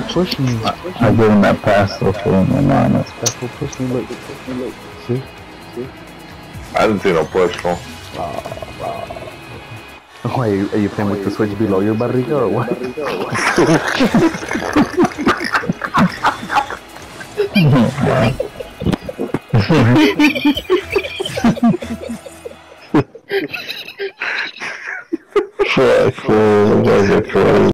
will push me. I give him that pass though for him, I'm honest. That will push me, look. look. See? See? I didn't see no push, bro. Oh, are you, are you playing with the switch below your barriga or what? Fuck, fuck, fuck, fuck.